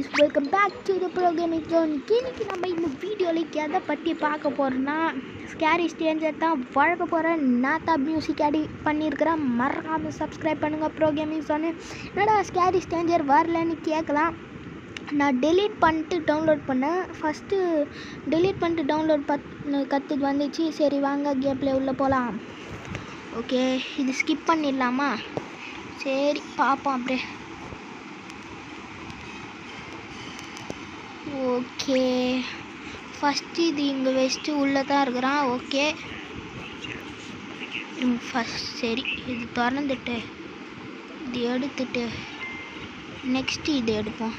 Guys welcome back to the programming zone இன்னைக்கு நம்ம இந்த வீடியோவில் எதை பற்றி பார்க்க போகிறோன்னா ஸ்கேரி ஸ்டேஞ்சர் தான் வழக்க போகிற நான் தான் மியூசிக் ஆடி பண்ணியிருக்கிறேன் மறக்காமல் சப்ஸ்கிரைப் பண்ணுங்கள் ப்ரோக்ராமிங் ஜோனு என்னடா ஸ்கேரி ஸ்டேஞ்சர் வரலன்னு கேட்கலாம். நான் டெலீட் பண்ணிட்டு டவுன்லோட் பண்ணேன். ஃபஸ்ட்டு டெலீட் பண்ணிட்டு டவுன்லோட் பத் கற்றுக்கு வந்துச்சு. சரி வாங்க கேம் உள்ளே போகலாம் ஓகே இது ஸ்கிப் பண்ணிடலாமா? சரி பார்ப்போம் அப்படியே. ஓகே. ஃபஸ்ட்டு இது இங்கே வச்சுட்டு உள்ளே தான் இருக்கிறான் ஓகே ஃபஸ்ட் சரி. இது திறந்துட்டு இது எடுத்துட்டு நெக்ஸ்ட்டு இது எடுப்போம்.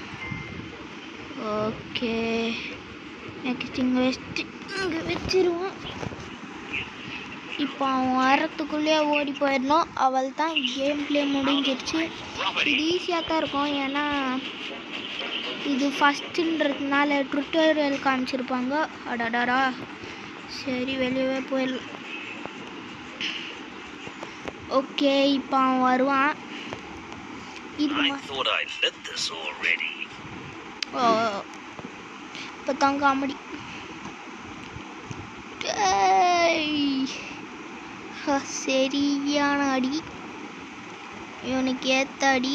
ஓகே நெக்ஸ்ட் இங்கே வச்சுட்டு இங்கே வச்சிருவோம். இப்போ அவன் வரத்துக்குள்ளேயே ஓடி போயிடணும். அவள் தான் கேம் பிளே முடிஞ்சிருச்சு. இது ஈஸியாக தான் இருக்கும். ஏன்னா இது ஃபஸ்ட்டுன்றதுனால ட்விட்டோரியல் காமிச்சிருப்பாங்க. அடடடா. சரி வெளியவே போயிடலாம். ஓகே இப்போ அவன் வருவான். இப்போ தான் காமெடி சரியான அடி. இவனுக்கு ஏத்த அடி.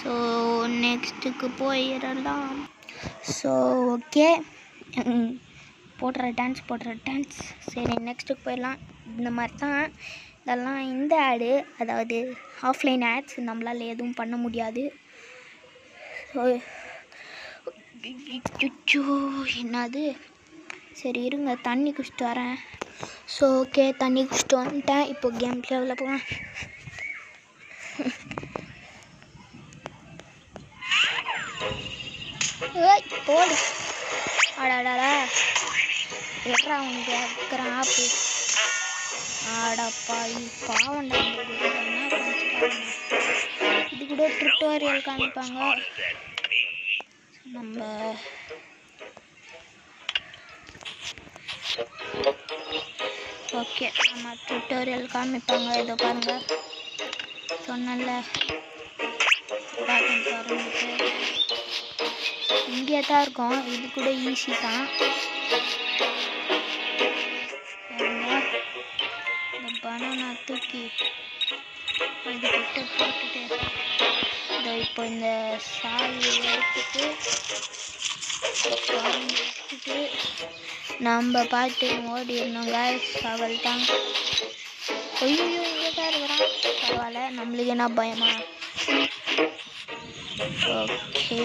ஸோ நெக்ஸ்ட்டுக்கு போயிடலாம் ஸோ ஓகே போடுற டான்ஸ் போடுற டான்ஸ் சரி நெக்ஸ்ட்டுக்கு போயிடலாம். இந்த மாதிரி தான். இதெல்லாம் இந்த ஆடு அதாவது ஆஃப்லைன் ஆட்ஸ் நம்மளால் எதுவும் பண்ண முடியாது. ஸோ அச்சோ, என்னது? சரி இருங்க தண்ணி குடிச்சிட்டு வரேன். ஸோ ஓகே தண்ணி குடிச்சிட்டு வந்துட்டேன். இப்போ கேம் பிளேவில் போவேன் ஏய் போடு. அடாடாடா. எட்ரா உனக்கு இருக்கிறான் ஆப்பு ஆடப்பா இது என்ன இது கூட ட்ரிட்டோரியல் காமிப்பாங்க. நம்ம ஓகே நம்ம ட்யூட்டோரியல் காமிப்பாங்க. இதை பாருங்க. சொன்னல பட்டன் திறந்துட்டு ஈஸியாக தான் இருக்கும். இது கூட ஈஸி தான். பாருங்க. இந்த பனானா தூக்கி இது கிட்ட போட்டுட்டு இந்த இப்போ இந்த சாவி எடுத்துட்டு எடுத்துட்டு நம்ம பாட்டு ஓடிடணும் கேஸ் அவள் தான் ஐயோ இங்கே தான் இருக்கிறான் பரவாயில்ல. நம்மளுக்கு என்ன பயமா? ஓகே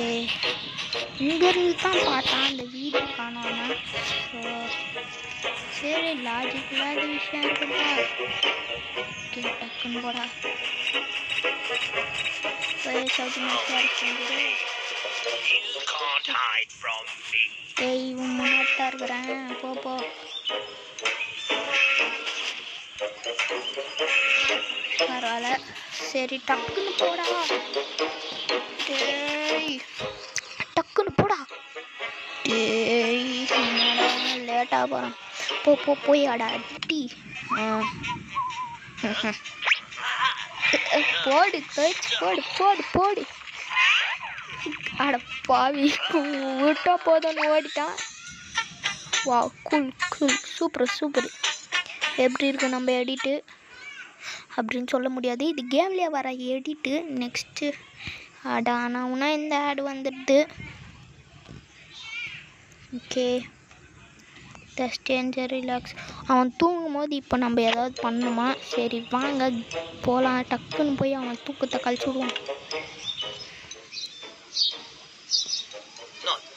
இங்கேருந்து தான் பார்த்தேன் அந்த வீடு காணோன்னா சரி லாஜிக் இல்லாத விஷயம் இருக்குதா? ஓகே டக்குன்னு போடா. போய் சவுத்து ஏய் இவன் முன்னாடி இருக்கிறேன். போ போ. பரவாயில்ல. சரி டக்குன்னு போடா. டேய் லேட்டாக போகிறான் போ போ போய் அடா அடி போடு கழிச்சு போடு போடு போடு. அட பாவி விட்டா போதும்னு ஓடிட்டான் வா கூல் கூல் சூப்பர் சூப்பர் எப்படி இருக்கு நம்ம எடிட்டு அப்படின்னு சொல்ல முடியாது. இது கேம்லேயே வர எடிட்டு நெக்ஸ்ட்டு அட ஆனால் இந்த ஆடு வந்துடுது. ஓகே. த ஸ்டேஞ்சர் ரிலாக்ஸ் அவன் தூங்கும் போது இப்போ நம்ம ஏதாவது பண்ணணுமா சரி வாங்க. போகலாம் டக்குன்னு போய் அவன் தூக்கத்தை கழிச்சு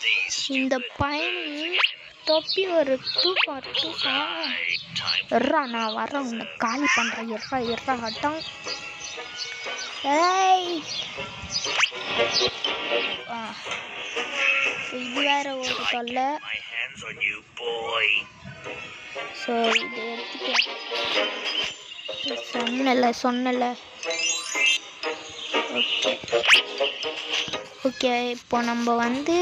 these இந்த பையன் தொப்பி ஒரு தூக்கம் தூக்கம். எர்ரா நான் வரேன் உன்னை காலி பண்ணுறேன் எர்ரா எர்ரா அட்டம் ஏய். ஆ. இது வேற ஒரு தொல்லை. ஸோ இது எடுத்துட்டு. சொன்னல சொன்னல. ஓகே ஓகே இப்போ நம்ம வந்து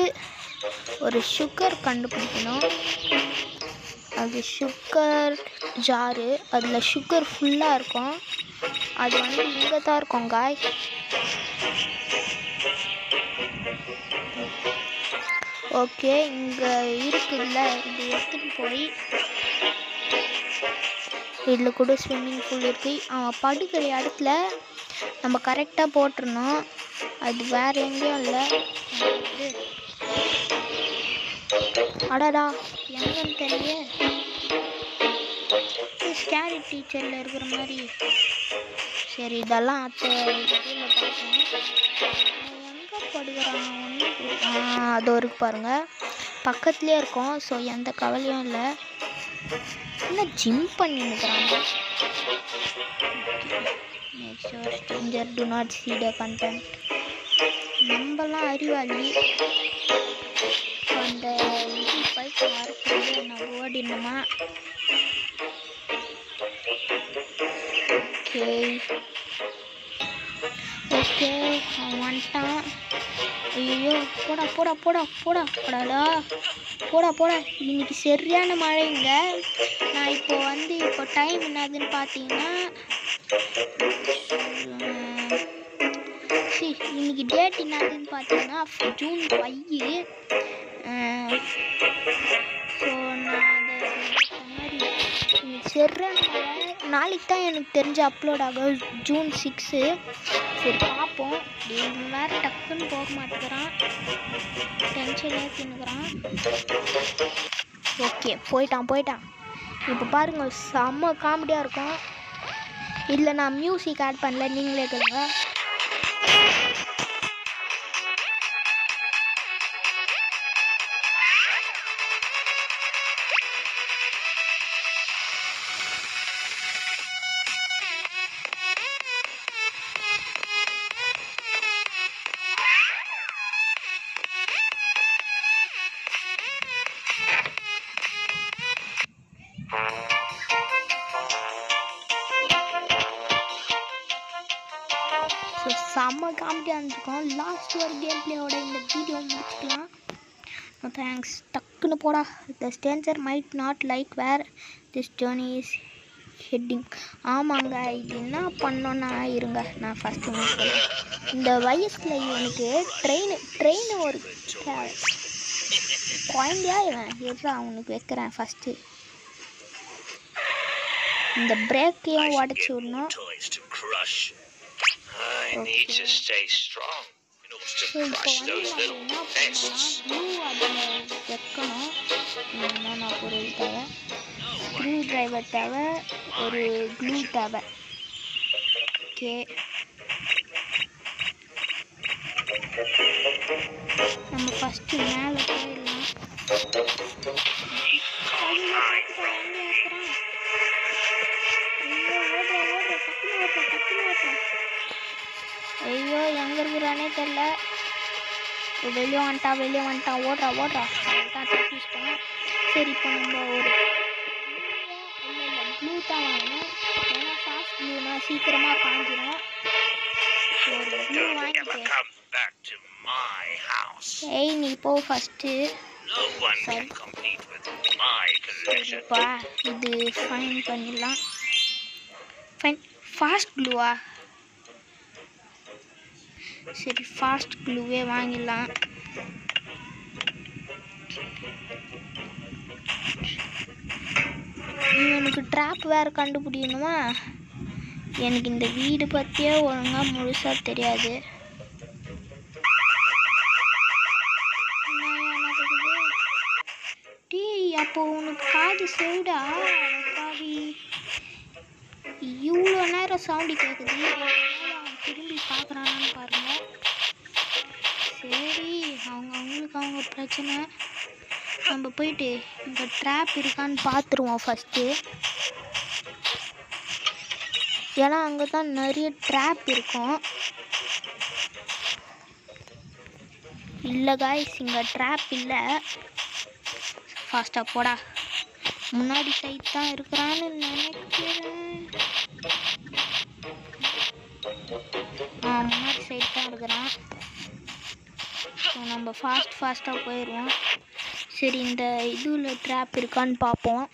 ஒரு சுகர் கண்டுபிடிக்கணும். அது சுகர் ஜாரு அதில் சுகர் ஃபுல்லாக இருக்கும். அது வந்து இங்கே தான் இருக்கும் காய் ஓகே இங்கே இருக்குதுல்ல இது எடுத்துகிட்டு போய் இதில் கூட ஸ்விம்மிங் பூல் இருக்குது அவன் படுக்கிற இடத்துல நம்ம கரெக்டாக போட்டுருணும் அது வேறு எங்கேயும் இல்லை. அடடா எங்கன்னு தெரிய ஸ்கேரி டீச்சரில் இருக்கிற மாதிரி. சரி இதெல்லாம் அத்தை பார்க்கணும். பார்ப்போம் அதோ இருக்கு பாருங்க. பக்கத்துலேயே இருக்கும். ஸோ எந்த கவலையும் இல்லை. என்ன gym பண்ணிருக்கிறாங்க make stranger to not see the content நம்மலாம் அறிவாளி. அந்த இது பைக் வரக்கூடிய நான் ஓடினோமா ஓகே ஓகே அவன் வந்துட்டான் ஐயோ போடா போடா போடா போடா போடாடா போடா போடா இன்னைக்கு சரியான மழைங்க. நான் இப்போ வந்து இப்போ டைம் என்னதுன்னு பார்த்தீங்கன்னா சி இன்னைக்கு டேட் என்னதுன்னு பார்த்தீங்கன்னா ஜூன் ஃபைவ் ஸோ நான் அதை மாதிரி இன்னைக்கு சரியான மழை. நாளைக்கு தான் எனக்கு தெரிஞ்சு அப்லோட் ஆகும் ஜூன் சிக்ஸு சரி பார்ப்போம். இவன் மாதிரி டக்குன்னு போக மாட்டேங்கிறான். டென்ஷனே தின்னுக்கிறான். ஓகே போயிட்டான் போயிட்டான். இப்போ பாருங்கள் செம்ம காமெடியாக இருக்கும். இதில் நான் மியூசிக் ஆட் பண்ணல. நீங்களே கேளுங்க. ரொம்ப காமெடியாக இருந்துருக்கும் லாஸ்ட் ஒரு கேம் பிளேயோட இந்த வீடியோ முடிச்சுக்கலாம். தேங்க்ஸ் டக்குன்னு போடா. The stranger might not like where this journey is heading ஆமாங்க இது என்ன பண்ணோன்னா இருங்க நான் ஃபஸ்ட்டு சொல்கிறேன் இந்த வயசில் இவனுக்கு ட்ரெயின் ட்ரெயின் ஒரு குழந்தையா இவன்? எட்ரா அவனுக்கு வைக்கிறேன் ஃபஸ்ட்டு இந்த பிரேக்கையும் உடச்சி விடணும்? I need to stay strong. In order to இப்போ crush those little pests. என்னென்ன பொருள் தேவை. க்ளூ டிரைவர் தேவை. ஒரு க்ளூ தேவை. ஓகே நம்ம ஃபஸ்ட்டு மேலே போயிடலாம். இருக்கிறானே தெரியல. வெளியே வந்துட்டான் வெளியே வந்துட்டான் ஓடுறா ஓடுறா. அவ்வளோதான் தப்பிச்சிட்டோம் சரி இப்போ நம்ம ஒரு ப்ளூ தான் வாங்கணும். ஏன்னா ஃபாஸ்ட் ப்ளூனா சீக்கிரமாக ஒரு ப்ளூ house. ஏய் நீ போ ஃபஸ்ட்டு. சரிப்பா இது ஃபைன் பண்ணிடலாம். ஃபைன் ஃபாஸ்ட் க்ளூவா சரி ஃபாஸ்ட் க்ளூவே வாங்கிடலாம் எனக்கு ட்ராப் வேறு கண்டுபிடிக்கணுமா எனக்கு இந்த வீடு பற்றியே ஒழுங்காக முழுசாக தெரியாது டேய் அப்போ உனக்கு காது செவிடா காவி இவ்வளோ நேரம் சவுண்டு கேட்குது பிரச்சனை. நம்ம போயிட்டு இந்த ட்ராப் இருக்கான்னு பார்த்துருவோம் ஃபஸ்ட்டு ஏன்னா அங்கே தான் நிறைய ட்ராப் இருக்கும். இல்லை காய்ஸ் இங்கே ட்ராப் இல்லை. ஃபாஸ்ட்டாக போடா. முன்னாடி சைட் தான் இருக்கிறான்னு நினைக்கிறேன். ஆ முன்னாடி சைட் தான் இருக்கிறான். நம்ம ஃபாஸ்ட் ஃபாஸ்ட்டாக போயிடுவோம் சரி இந்த இதில் ட்ராப் இருக்கான்னு பார்ப்போம்.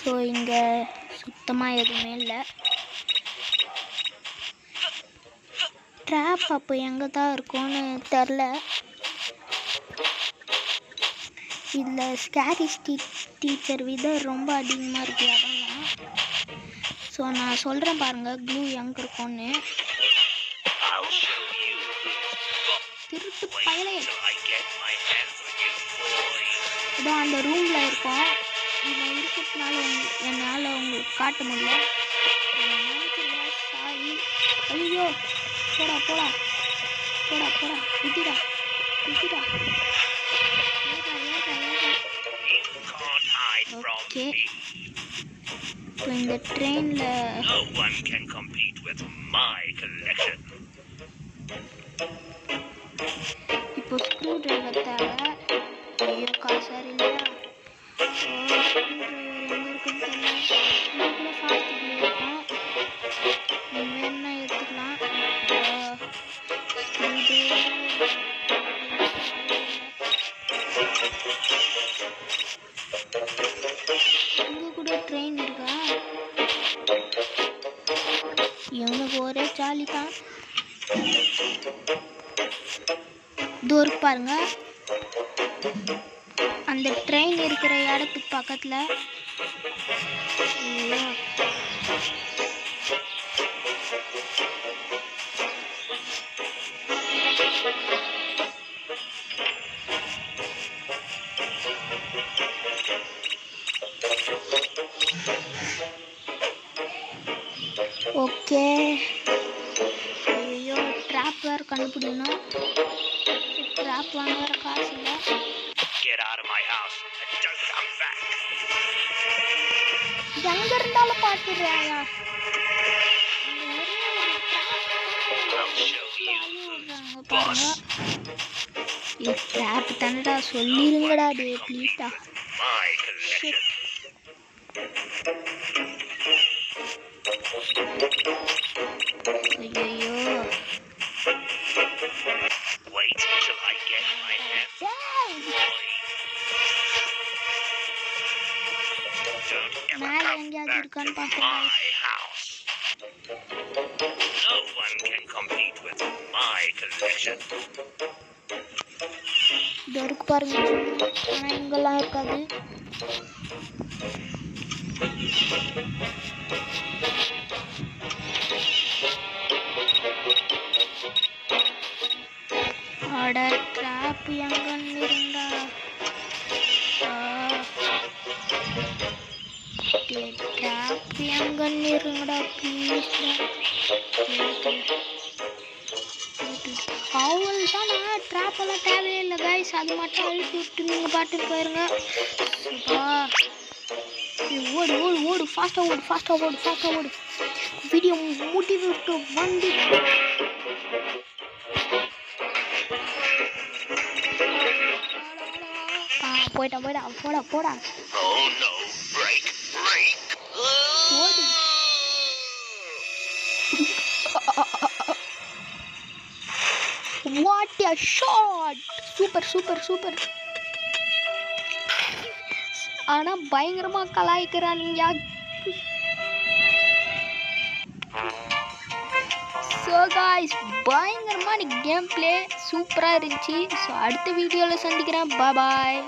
ஸோ இங்கே சுத்தமாக எதுவுமே இல்லை. ட்ராப் அப்போ எங்கே தான் இருக்கும்னு தெரில. இதில் ஸ்கேரி டீ டீச்சர் வித ரொம்ப அதிகமாக இருக்கு அதெல்லாம். ஸோ நான் சொல்கிறேன் பாருங்கள் க்ளூ எங்கே இருக்கும்னு. இதோ அந்த ரூமில் இருக்கும். இவன் இருக்கிறதுனால என்னால் உங்களுக்கு காட்ட முடியல. சாரி ஐயோ போடா போடா. போடா போடா. விட்டுடா விட்டுடா. Me. இப்போ இந்த ட்ரெயினில் இவனுக்கு ஒரே ஜாலி தான் தூரம் பாருங்க அந்த ட்ரெயின் இருக்கிற இடத்துக்கு பக்கத்தில் ஐயோ. ஓகே. ஐயோ ட்ராப் வேறு கண்டுபிடிக்கணும். ட்ராப் வாங்க வேறு காசு இல்லை. எங்க இருந்தாலும் பார்த்துடுறாயா. ட்ராப் தானடா சொல்லிருங்கடா டே. come எங்கேயாவது back இருக்கான்னு to பார்க்குறேன் my house. No one can compete with my collection. இது இருக்கு பாருங்க ஆனால் இங்கெல்லாம் இருக்காது அட அவள் தான் ட்ராப் எல்லாம் தேவையே இல்லை கைஸ் அது மட்டும் அழுத்தி விட்டு நீங்கள் பாட்டுக்கு போயிருங்க. ஓடு ஓடு ஓடு. ஃபாஸ்ட்டாக ஓடு ஃபாஸ்ட்டாக ஓடு ஃபாஸ்ட்டாக ஓடு. வீடியோ முடிவுக்கு வந்து. போயிட்டான் போயிட்டான். போடா போடா. Oh, shot super super super ஆனா பயங்கரமா கலாய்க்கிறானுங்க ஸோ காய்ஸ் பயங்கரமான கேம் பிளே சூப்பராக இருந்துச்சு. ஸோ அடுத்த வீடியோவில் சந்திக்கிறேன். பாய்